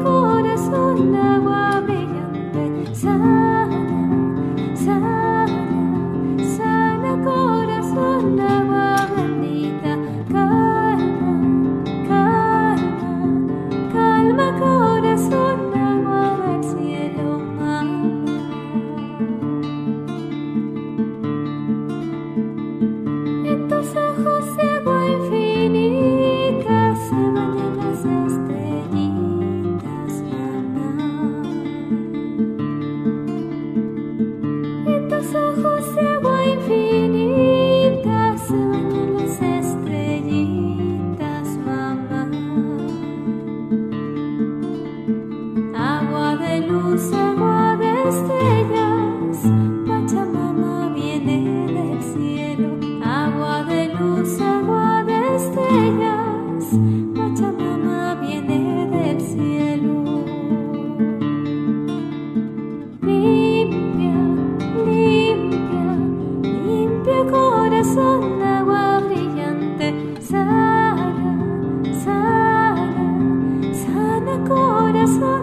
corazón. luz agua de estrellas, Pachamama viene del cielo, agua de luz, agua de estrellas, Pachamama viene del cielo. Limpia, limpia, limpia corazón, agua brillante, sana, sana, sana corazón.